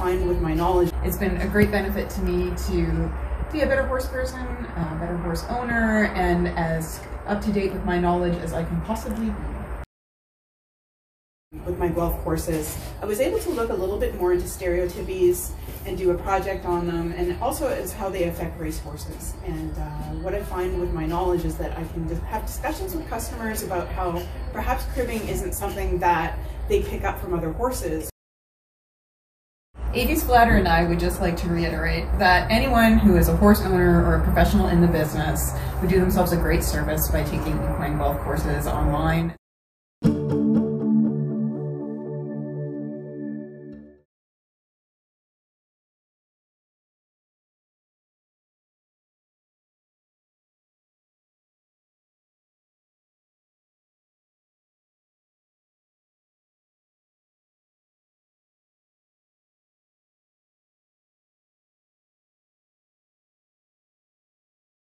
find with my knowledge, it's been a great benefit to me to be a better horse person, a better horse owner, and as up to date with my knowledge as I can possibly be. With my Guelph courses, I was able to look a little bit more into stereotypies and do a project on them, and also as how they affect racehorses. And uh, what I find with my knowledge is that I can have discussions with customers about how perhaps cribbing isn't something that they pick up from other horses. AV Splatter and I would just like to reiterate that anyone who is a horse owner or a professional in the business would do themselves a great service by taking Equine Guelph courses online.